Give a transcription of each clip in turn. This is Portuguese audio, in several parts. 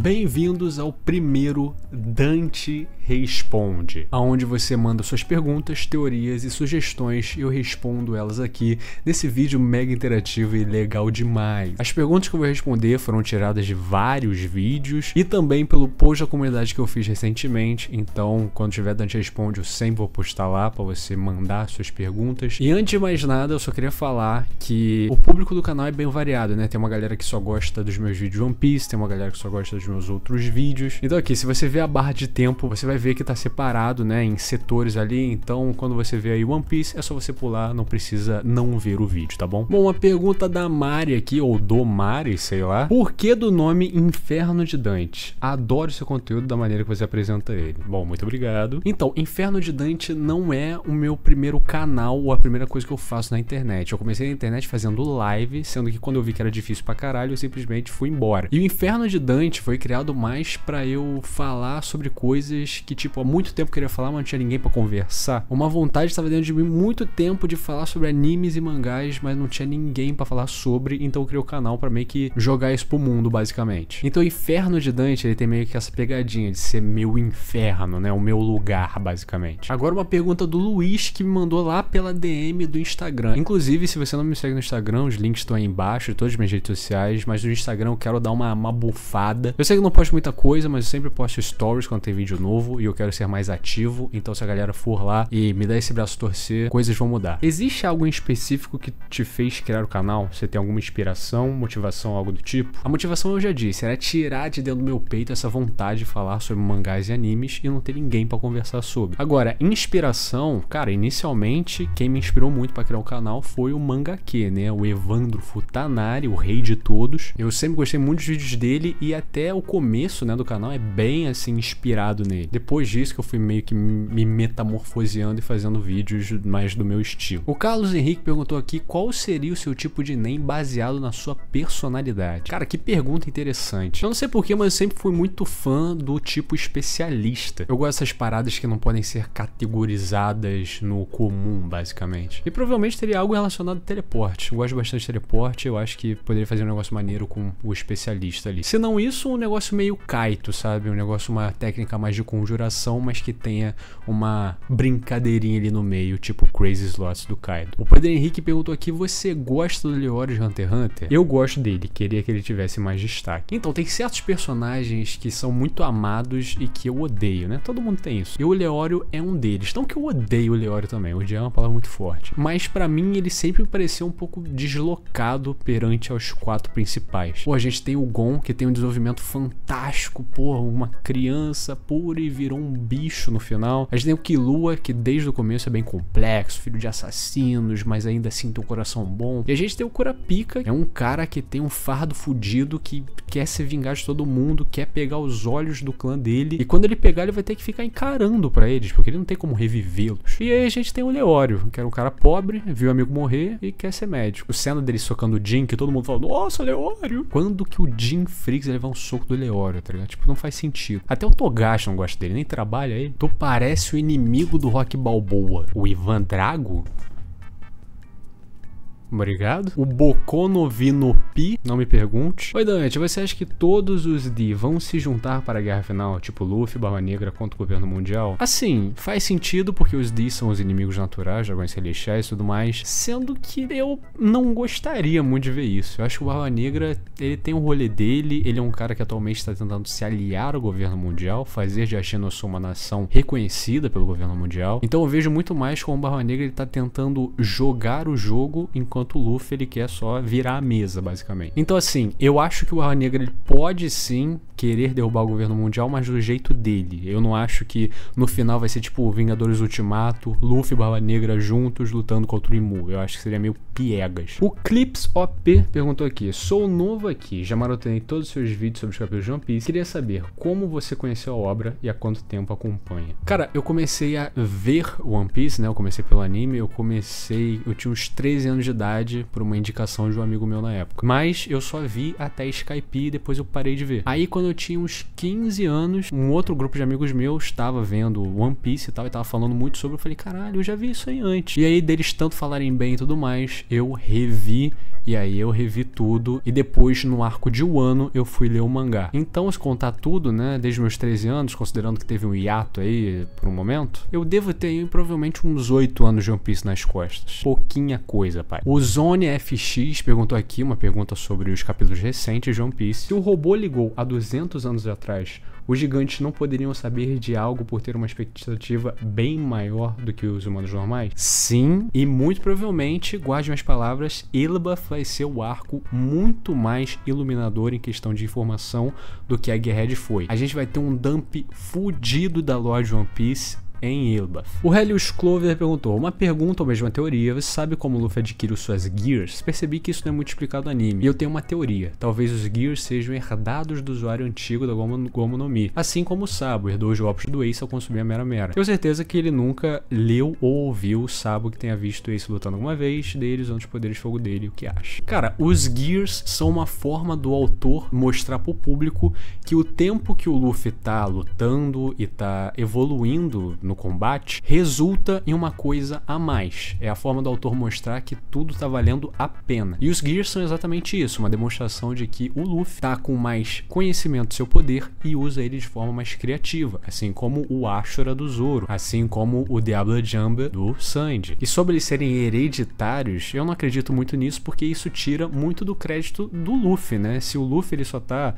Bem-vindos ao primeiro Dante Responde, aonde você manda suas perguntas, teorias e sugestões e eu respondo elas aqui nesse vídeo mega interativo e legal demais. As perguntas que eu vou responder foram tiradas de vários vídeos e também pelo post da comunidade que eu fiz recentemente, então quando tiver Dante Responde eu sempre vou postar lá para você mandar suas perguntas. E antes de mais nada, eu só queria falar que o público do canal é bem variado, né? Tem uma galera que só gosta dos meus vídeos One Piece, tem uma galera que só gosta dos meus outros vídeos. Então aqui, se você ver a barra de tempo, você vai ver que tá separado, né, em setores ali. Então, quando você vê aí One Piece, é só você pular, não precisa não ver o vídeo, tá bom? Bom, uma pergunta da Mari aqui, ou do Mari, sei lá. Por que do nome Inferno de Dante? Adoro seu conteúdo da maneira que você apresenta ele. Bom, muito obrigado. Então, Inferno de Dante não é o meu primeiro canal ou a primeira coisa que eu faço na internet. Eu comecei na internet fazendo live, sendo que quando eu vi que era difícil pra caralho, eu simplesmente fui embora. E o Inferno de Dante foi criado mais para eu falar sobre coisas que, tipo, há muito tempo eu queria falar, mas não tinha ninguém para conversar. Uma vontade estava dentro de mim muito tempo de falar sobre animes e mangás, mas não tinha ninguém para falar sobre, então eu criei o canal para meio que jogar isso pro mundo, basicamente. Então o Inferno de Dante, ele tem meio que essa pegadinha de ser meu inferno, né? O meu lugar, basicamente. Agora uma pergunta do Luiz que me mandou lá pela DM do Instagram. Inclusive, se você não me segue no Instagram, os links estão aí embaixo, todas as minhas redes sociais, mas no Instagram eu quero dar uma, uma bufada. Eu sei que não posto muita coisa, mas eu sempre posto stories quando tem vídeo novo e eu quero ser mais ativo. Então, se a galera for lá e me dar esse braço torcer, coisas vão mudar. Existe algo em específico que te fez criar o canal? Você tem alguma inspiração, motivação, algo do tipo? A motivação eu já disse, era tirar de dentro do meu peito essa vontade de falar sobre mangás e animes e não ter ninguém para conversar sobre. Agora, inspiração, cara, inicialmente quem me inspirou muito para criar o canal foi o Mangake, né? O Evandro Futanari, o rei de todos. Eu sempre gostei muito dos vídeos dele e até o começo, né, do canal é bem assim inspirado nele. Depois disso que eu fui meio que me metamorfoseando e fazendo vídeos mais do meu estilo. O Carlos Henrique perguntou aqui qual seria o seu tipo de NEM baseado na sua personalidade. Cara, que pergunta interessante. Eu não sei porquê, mas eu sempre fui muito fã do tipo especialista. Eu gosto dessas paradas que não podem ser categorizadas no comum, basicamente. E provavelmente teria algo relacionado a teleporte. Eu gosto bastante de teleporte, eu acho que poderia fazer um negócio maneiro com o especialista ali. Se não isso, um negócio meio kaito, sabe? Um negócio, uma técnica mais de conjuração, mas que tenha uma brincadeirinha ali no meio, tipo Crazy Slots do Kaido. O Pedro Henrique perguntou aqui: você gosta do Leório de Hunter x Hunter? Eu gosto dele, queria que ele tivesse mais destaque. Então, tem certos personagens que são muito amados e que eu odeio, né? Todo mundo tem isso. E o Leório é um deles. Não que eu odeio o Leório também, odiar é uma palavra muito forte. Mas para mim ele sempre pareceu um pouco deslocado perante aos quatro principais. Pô, a gente tem o Gon, que tem um desenvolvimento fantástico, pô, uma criança pura e virou um bicho no final. A gente tem o Killua, que desde o começo é bem complexo, filho de assassinos, mas ainda assim tem um coração bom. E a gente tem o Kurapika, é um cara que tem um fardo fudido, que quer se vingar de todo mundo, quer pegar os olhos do clã dele. E quando ele pegar, ele vai ter que ficar encarando para eles, porque ele não tem como revivê-los. E aí a gente tem o Leório, que era um cara pobre, viu o amigo morrer e quer ser médico. O cena dele socando o Jin, que todo mundo fala, nossa, Leório. Quando que o Jin Freaks levar um soco do Leório, tá ligado? Tipo, não faz sentido. Até o Togashi não gosta dele, nem trabalha ele. Tu parece o inimigo do Rock Balboa. O Ivan Drago? Obrigado. O Bokonovinopi, não me pergunte. Oi, Dante, você acha que todos os D vão se juntar para a guerra final, tipo Luffy, Barba Negra contra o governo mundial? Assim, faz sentido porque os D são os inimigos naturais, dragões celestiais e tudo mais, sendo que eu não gostaria muito de ver isso. Eu acho que o Barba Negra, ele tem o um rolê dele, ele é um cara que atualmente está tentando se aliar ao governo mundial, fazer de Ashinosu uma nação reconhecida pelo governo mundial. Então eu vejo muito mais como o Barba Negra ele tá tentando jogar o jogo enquanto enquanto o Luffy ele quer só virar a mesa, basicamente. Então, assim, eu acho que o Barba Negra ele pode sim querer derrubar o governo mundial, mas do jeito dele. Eu não acho que no final vai ser tipo Vingadores Ultimato, Luffy e Barba Negra juntos lutando contra o Imu. Eu acho que seria meio piegas. O Clips OP perguntou aqui: Sou novo aqui, já maratonei todos os seus vídeos sobre os capítulos de One Piece. Queria saber como você conheceu a obra e há quanto tempo acompanha. Cara, eu comecei a ver One Piece, né? Eu comecei pelo anime, eu comecei, eu tinha uns 13 anos de idade por uma indicação de um amigo meu na época. Mas eu só vi até Skype e depois eu parei de ver. Aí quando eu tinha uns 15 anos, um outro grupo de amigos meus estava vendo One Piece e tal, e tava falando muito sobre, eu falei, caralho, eu já vi isso aí antes. E aí deles tanto falarem bem e tudo mais, eu revi e aí eu revi tudo e depois no arco de Wano eu fui ler o mangá. Então, se contar tudo, né, desde meus 13 anos, considerando que teve um hiato aí por um momento, eu devo ter provavelmente uns 8 anos de One Piece nas costas. Pouquinha coisa, pai. Zone FX perguntou aqui uma pergunta sobre os capítulos recentes de One Piece. Se o robô ligou há 200 anos atrás os gigantes não poderiam saber de algo por ter uma expectativa bem maior do que os humanos normais? Sim, e muito provavelmente, guarde minhas palavras, Elbaf vai ser o arco muito mais iluminador em questão de informação do que a Gearhead foi. A gente vai ter um dump fudido da de One Piece em Elbaf. O Helios Clover perguntou: Uma pergunta ou mesmo uma teoria. Você sabe como o Luffy adquire suas Gears? Percebi que isso não é muito explicado no anime. E eu tenho uma teoria. Talvez os Gears sejam herdados do usuário antigo da Gomu, Gomu no Mi. Assim como o Sabo herdou os golpes do Ace ao consumir a Mera Mera. Tenho certeza que ele nunca leu ou ouviu o Sabo que tenha visto Ace lutando alguma vez, deles usando os poderes de fogo dele o que acha. Cara, os Gears são uma forma do autor mostrar pro público que o tempo que o Luffy tá lutando e tá evoluindo no combate resulta em uma coisa a mais. É a forma do autor mostrar que tudo tá valendo a pena. E os Gears são exatamente isso, uma demonstração de que o Luffy tá com mais conhecimento do seu poder e usa ele de forma mais criativa, assim como o Ashura do Zoro, assim como o Diablo Jamba do Sanji. E sobre eles serem hereditários, eu não acredito muito nisso porque isso tira muito do crédito do Luffy, né? Se o Luffy ele só tá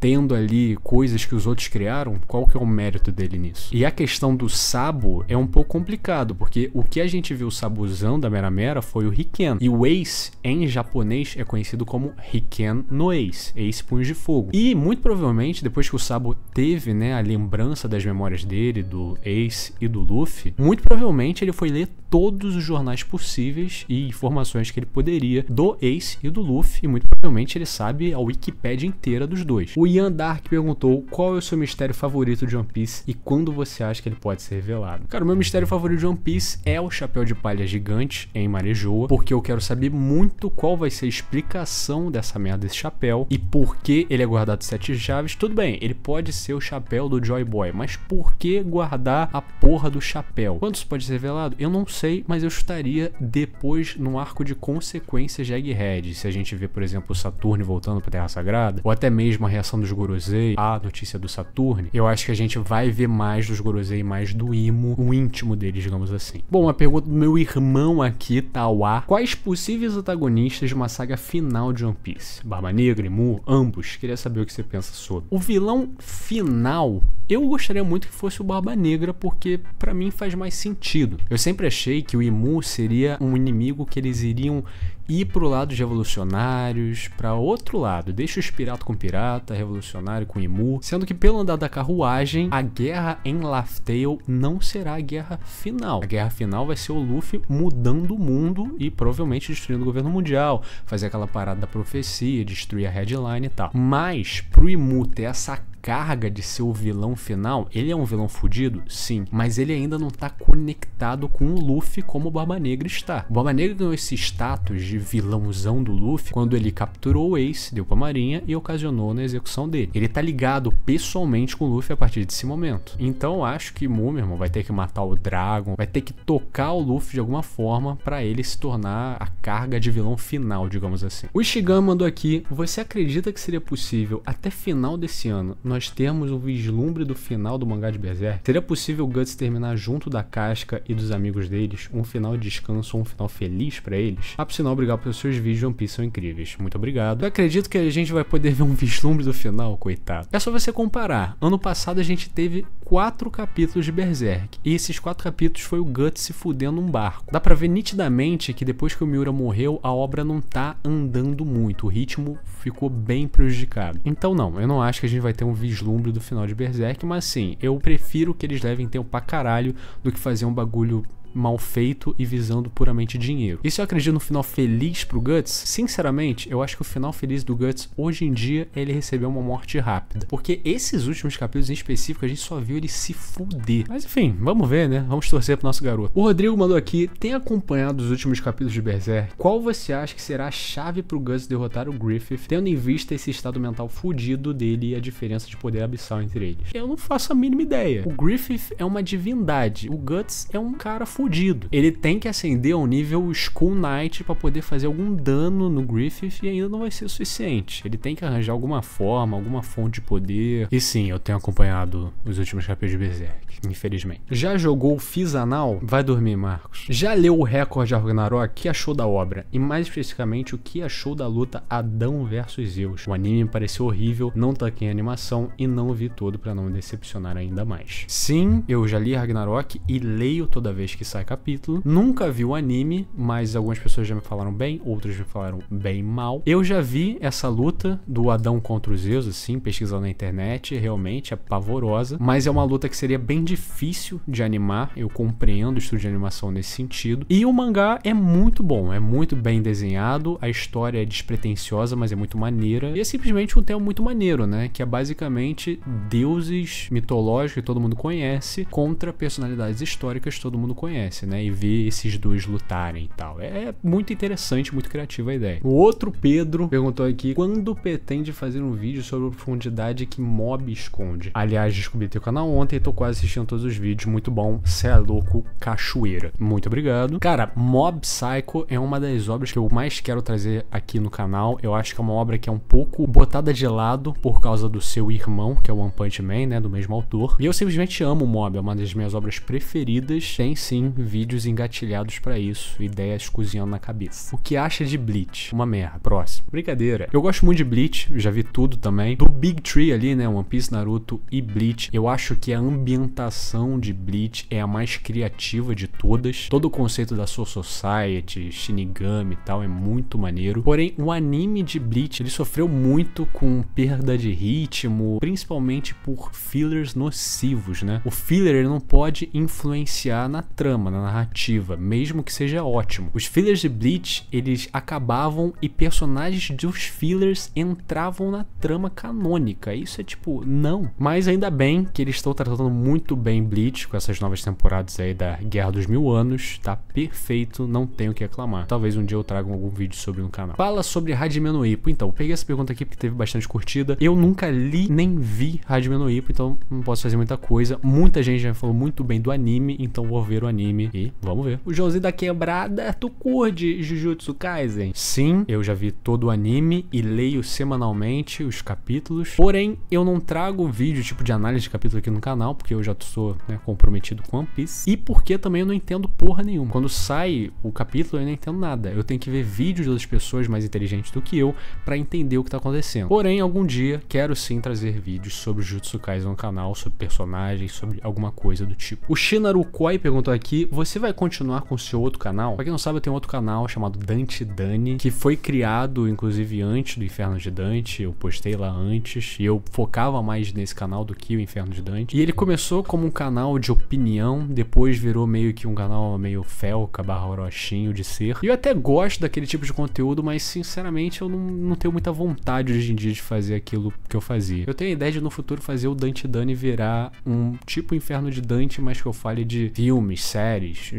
tendo ali coisas que os outros criaram, qual que é o mérito dele nisso? E a questão do Sabo é um pouco complicado, porque o que a gente viu o Sabo usando da Mera Mera foi o Riken. E o Ace, em japonês, é conhecido como Riken no Ace, Ace Punhos de Fogo. E muito provavelmente, depois que o Sabo teve né, a lembrança das memórias dele, do Ace e do Luffy, muito provavelmente ele foi ler todos os jornais possíveis e informações que ele poderia do Ace e do Luffy, e muito provavelmente ele sabe a Wikipédia inteira dos dois. O Ian Dark perguntou qual é o seu mistério favorito de One Piece e quando você acha que ele pode ser revelado. Cara, o meu mistério favorito de One Piece é o chapéu de palha gigante em Marejoa, porque eu quero saber muito qual vai ser a explicação dessa merda desse chapéu e por que ele é guardado sete chaves. Tudo bem, ele pode ser o chapéu do Joy Boy, mas por que guardar a porra do chapéu? Quando isso pode ser revelado? Eu não sei, mas eu estaria depois no arco de consequências de Egghead. Se a gente vê, por exemplo, o Saturno voltando para Terra Sagrada, ou até mesmo a reação dos Gorosei, a notícia do Saturno, eu acho que a gente vai ver mais dos Gorosei, mais do Imo, o íntimo deles, digamos assim. Bom, uma pergunta do meu irmão aqui, Tawa. Quais possíveis antagonistas de uma saga final de One Piece? Barba Negra, Imu, ambos. Queria saber o que você pensa sobre. O vilão final eu gostaria muito que fosse o Barba Negra, porque para mim faz mais sentido. Eu sempre achei que o Imu seria um inimigo que eles iriam ir pro lado de revolucionários, para outro lado. Deixa os piratas com pirata, revolucionário com Imu. Sendo que pelo andar da carruagem, a guerra em Laugh Tale não será a guerra final. A guerra final vai ser o Luffy mudando o mundo e provavelmente destruindo o governo mundial, fazer aquela parada da profecia, destruir a headline e tal. Mas pro Imu ter essa carga de ser o vilão final, ele é um vilão fudido? Sim, mas ele ainda não tá conectado com o Luffy como o Barba Negra está. O Barba Negra ganhou esse status de vilãozão do Luffy quando ele capturou o Ace, deu pra marinha e ocasionou na execução dele. Ele tá ligado pessoalmente com o Luffy a partir desse momento. Então acho que Mu, meu irmão, vai ter que matar o Dragon, vai ter que tocar o Luffy de alguma forma para ele se tornar a carga de vilão final, digamos assim. O Ishigan mandou aqui: Você acredita que seria possível até final desse ano nós termos um vislumbre do final do mangá de Berserk? Seria possível Guts terminar junto da casca e dos amigos deles? Um final de descanso, um final feliz para eles? Ah, por sinal, obrigado pelos seus vídeos de One Piece, são incríveis. Muito obrigado. Eu acredito que a gente vai poder ver um vislumbre do final, coitado. É só você comparar. Ano passado a gente teve quatro capítulos de Berserk. E esses quatro capítulos foi o Guts se fudendo num barco. Dá pra ver nitidamente que depois que o Miura morreu, a obra não tá andando muito. O ritmo ficou bem prejudicado. Então não, eu não acho que a gente vai ter um vislumbre do final de Berserk, mas sim, eu prefiro que eles levem tempo pra caralho do que fazer um bagulho mal feito e visando puramente dinheiro. E se eu acredito no final feliz pro Guts, sinceramente, eu acho que o final feliz do Guts hoje em dia é ele receber uma morte rápida. Porque esses últimos capítulos em específico a gente só viu ele se fuder. Mas enfim, vamos ver, né? Vamos torcer pro nosso garoto. O Rodrigo mandou aqui: tem acompanhado os últimos capítulos de Berserk? Qual você acha que será a chave pro Guts derrotar o Griffith, tendo em vista esse estado mental fudido dele e a diferença de poder abissal entre eles? Eu não faço a mínima ideia. O Griffith é uma divindade, o Guts é um cara fudido. Ele tem que ascender ao nível Skull Knight para poder fazer algum dano no Griffith e ainda não vai ser suficiente. Ele tem que arranjar alguma forma, alguma fonte de poder. E sim, eu tenho acompanhado os últimos capítulos de Berserk, infelizmente. Já jogou Fizanal? Vai dormir, Marcos. Já leu o recorde de Ragnarok? Que achou da obra? E mais especificamente, o que achou da luta Adão versus Zeus? O anime me pareceu horrível, não taquei em animação e não vi todo para não me decepcionar ainda mais. Sim, eu já li Ragnarok e leio toda vez que sai capítulo. Nunca vi o anime, mas algumas pessoas já me falaram bem, outras me falaram bem mal. Eu já vi essa luta do Adão contra os Zeus, assim, pesquisando na internet, realmente é pavorosa, mas é uma luta que seria bem difícil de animar. Eu compreendo o estudo de animação nesse sentido. E o mangá é muito bom, é muito bem desenhado, a história é despretensiosa, mas é muito maneira. E é simplesmente um tema muito maneiro, né? Que é basicamente deuses mitológicos que todo mundo conhece contra personalidades históricas que todo mundo conhece, né? E ver esses dois lutarem e tal. É muito interessante, muito criativa a ideia. O outro Pedro perguntou aqui: quando pretende fazer um vídeo sobre a profundidade que mob esconde? Aliás, descobri teu canal ontem e tô quase assistindo todos os vídeos. Muito bom. Cê é louco, cachoeira. Muito obrigado. Cara, Mob Psycho é uma das obras que eu mais quero trazer aqui no canal. Eu acho que é uma obra que é um pouco botada de lado por causa do seu irmão, que é o One Punch Man, né? Do mesmo autor. E eu simplesmente amo Mob, é uma das minhas obras preferidas. Tem sim vídeos engatilhados para isso, ideias cozinhando na cabeça. O que acha de Bleach? Uma merda. Próximo. Brincadeira. Eu gosto muito de Bleach, já vi tudo também. Do Big Tree ali, né? One Piece, Naruto e Bleach. Eu acho que a ambientação de Bleach é a mais criativa de todas. Todo o conceito da Soul Society, Shinigami e tal é muito maneiro. Porém, o anime de Bleach, ele sofreu muito com perda de ritmo, principalmente por fillers nocivos, né? O filler ele não pode influenciar na trama, na narrativa, mesmo que seja ótimo. Os fillers de Bleach, eles acabavam e personagens dos fillers entravam na trama canônica. Isso é tipo, não. Mas ainda bem que eles estão tratando muito bem Bleach com essas novas temporadas aí da Guerra dos Mil Anos. Tá perfeito, não tenho o que reclamar. Talvez um dia eu traga algum vídeo sobre no canal. Fala sobre Hajime no Ippo. Então, peguei essa pergunta aqui porque teve bastante curtida. Eu nunca li nem vi Hajime no Ippo, então não posso fazer muita coisa. Muita gente já falou muito bem do anime, então vou ver o anime e vamos ver. O Joãozinho da Quebrada, tu curte Jujutsu Kaisen? Sim, eu já vi todo o anime e leio semanalmente os capítulos. Porém, eu não trago vídeo tipo de análise de capítulo aqui no canal, porque eu já sou né, comprometido com One Piece. E porque também eu não entendo porra nenhuma. Quando sai o capítulo, eu não entendo nada. Eu tenho que ver vídeos de outras pessoas mais inteligentes do que eu para entender o que tá acontecendo. Porém, algum dia quero sim trazer vídeos sobre Jujutsu Kaisen no canal, sobre personagens, sobre alguma coisa do tipo. O Shinaru Koi perguntou aqui: você vai continuar com o seu outro canal? Pra quem não sabe, eu tenho outro canal chamado Dante Dani, que foi criado, inclusive, antes do Inferno de Dante. Eu postei lá antes e eu focava mais nesse canal do que o Inferno de Dante. E ele começou como um canal de opinião, depois virou meio que um canal meio felca barra orochinho de ser. E eu até gosto daquele tipo de conteúdo, mas sinceramente eu não, não tenho muita vontade hoje em dia de fazer aquilo que eu fazia. Eu tenho a ideia de no futuro fazer o Dante Dani virar um tipo Inferno de Dante, mas que eu fale de filmes, séries,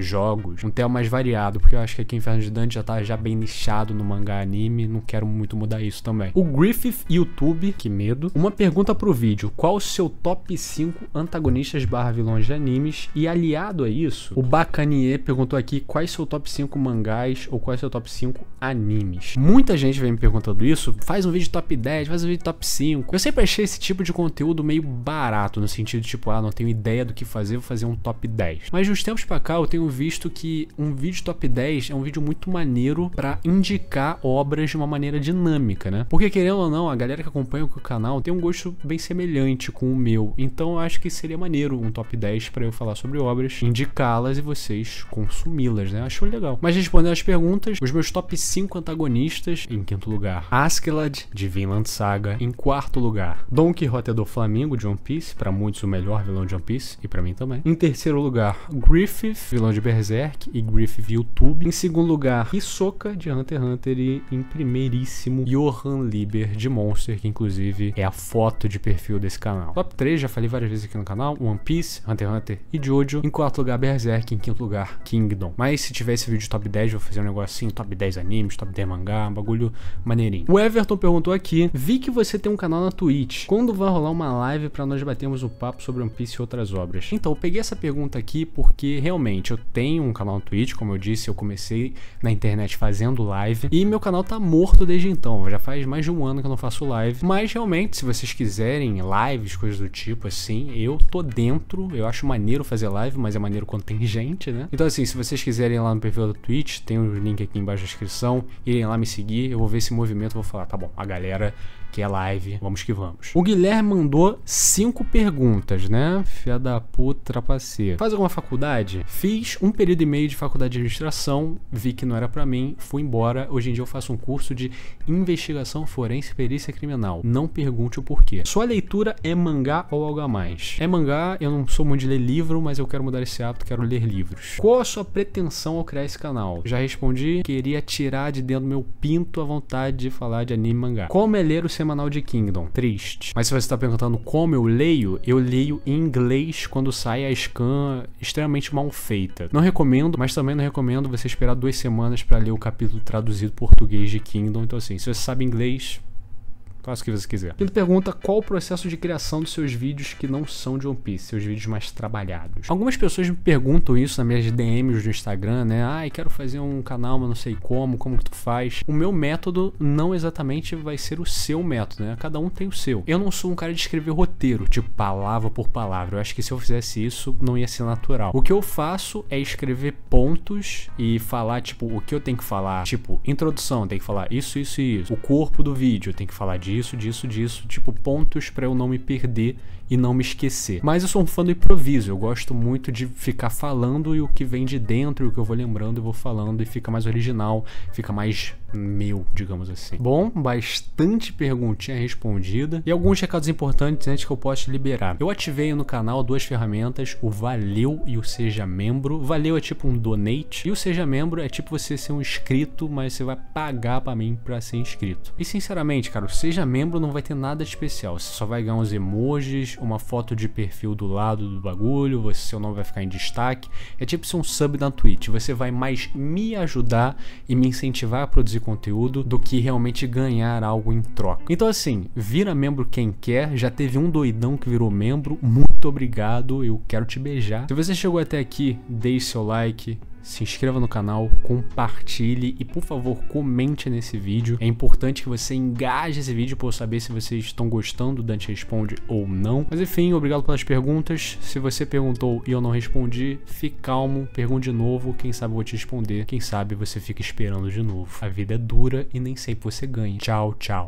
jogos, um tema mais variado, porque eu acho que aqui Inferno de Dante já tá já bem nichado no mangá anime, não quero muito mudar isso também. O Griffith YouTube, que medo. Uma pergunta pro vídeo: qual o seu top 5 antagonistas barra vilões de animes? E aliado a isso, o Bacanier perguntou aqui quais seu top 5 mangás ou quais seu top 5 animes. Muita gente vem me perguntando isso, faz um vídeo top 10, faz um vídeo top 5. Eu sempre achei esse tipo de conteúdo meio barato, no sentido tipo, ah, não tenho ideia do que fazer, vou fazer um top 10. Mas nos tempos pra cá eu tenho visto que um vídeo top 10 é um vídeo muito maneiro para indicar obras de uma maneira dinâmica, né? Porque querendo ou não, a galera que acompanha o canal tem um gosto bem semelhante com o meu. Então eu acho que seria maneiro um top 10 para eu falar sobre obras, indicá-las e vocês consumi-las, né? Acho legal. Mas respondendo as perguntas, os meus top 5 antagonistas, em quinto lugar, Askeladd, de Vinland Saga. Em quarto lugar, Don Quixote do Flamengo, de One Piece, para muitos o melhor vilão de One Piece, e para mim também. Em terceiro lugar, Griffith Griffith, vilão de Berserk, e Griffith YouTube. Em segundo lugar, Hisoka, de Hunter x Hunter. E em primeiríssimo, Johan Lieber, de Monster, que inclusive é a foto de perfil desse canal. Top 3, já falei várias vezes aqui no canal, One Piece, Hunter x Hunter e Jojo. Em quarto lugar, Berserk. Em quinto lugar, Kingdom. Mas se tiver esse vídeo top 10, vou fazer um assim, top 10 animes, top 10 mangá, um bagulho maneirinho. O Everton perguntou aqui, vi que você tem um canal na Twitch. Quando vai rolar uma live para nós batermos um papo sobre One Piece e outras obras? Então, eu peguei essa pergunta aqui porque realmente eu tenho um canal na Twitch, como eu disse, eu comecei na internet fazendo live e meu canal tá morto desde então. Já faz mais de um ano que eu não faço live. Mas realmente, se vocês quiserem lives, coisas do tipo assim, eu tô dentro. Eu acho maneiro fazer live, mas é maneiro quando tem gente, né? Então, assim, se vocês quiserem ir lá no perfil da Twitch, tem o um link aqui embaixo da descrição, irem lá me seguir, eu vou ver esse movimento, vou falar, tá bom, a galera que é live, vamos que vamos. O Guilherme mandou cinco perguntas, né? Fia da puta, trapaceiro. Faz alguma faculdade? Fiz um período e meio de faculdade de administração, vi que não era para mim, fui embora. Hoje em dia eu faço um curso de investigação forense e perícia criminal. Não pergunte o porquê. Sua leitura é mangá ou algo a mais? É mangá, eu não sou muito de ler livro, mas eu quero mudar esse hábito, quero ler livros. Qual a sua pretensão ao criar esse canal? Já respondi, queria tirar de dentro do meu pinto a vontade de falar de anime e mangá. Como é ler o semanal de Kingdom? Triste. Mas se você está perguntando como eu leio, eu leio em inglês quando sai a scan extremamente mal feita. Não recomendo, mas também não recomendo você esperar duas semanas para ler o capítulo traduzido português de Kingdom. Então assim, se você sabe inglês, Faça o que você quiser. Quinta pergunta: qual o processo de criação dos seus vídeos que não são de One Piece, seus vídeos mais trabalhados? Algumas pessoas me perguntam isso nas minhas DMs do Instagram, né? Ai, quero fazer um canal, mas não sei como, como que tu faz. O meu método não exatamente vai ser o seu método, né? Cada um tem o seu. Eu não sou um cara de escrever roteiro, tipo palavra por palavra. Eu acho que se eu fizesse isso, não ia ser natural. O que eu faço é escrever pontos e falar, tipo, o que eu tenho que falar. Tipo, introdução, tem que falar isso, isso e isso. O corpo do vídeo, tem que falar disso disso, disso, disso, tipo pontos para eu não me perder e não me esquecer. Mas eu sou um fã do improviso, eu gosto muito de ficar falando e o que vem de dentro, e o que eu vou lembrando, eu vou falando e fica mais original, fica mais meu, digamos assim. Bom, bastante perguntinha respondida e alguns recados importantes antes que eu possa liberar. Eu ativei no canal duas ferramentas, o Valeu e o Seja Membro. Valeu é tipo um donate e o Seja Membro é tipo você ser um inscrito, mas você vai pagar para mim para ser inscrito. E sinceramente, cara, o Seja Membro não vai ter nada especial, você só vai ganhar uns emojis, uma foto de perfil do lado do bagulho, você, seu nome vai ficar em destaque. É tipo ser um sub na Twitch. Você vai mais me ajudar e me incentivar a produzir conteúdo do que realmente ganhar algo em troca. Então assim, vira membro quem quer. Já teve um doidão que virou membro. Muito obrigado, eu quero te beijar. Se você chegou até aqui, deixe seu like se inscreva no canal, compartilhe e por favor comente nesse vídeo. É importante que você engaje esse vídeo para eu saber se vocês estão gostando do Dante Responde ou não. Mas enfim, obrigado pelas perguntas. Se você perguntou e eu não respondi, fique calmo, pergunte de novo, quem sabe eu vou te responder. Quem sabe você fica esperando de novo. A vida é dura e nem sempre você ganha. Tchau, tchau.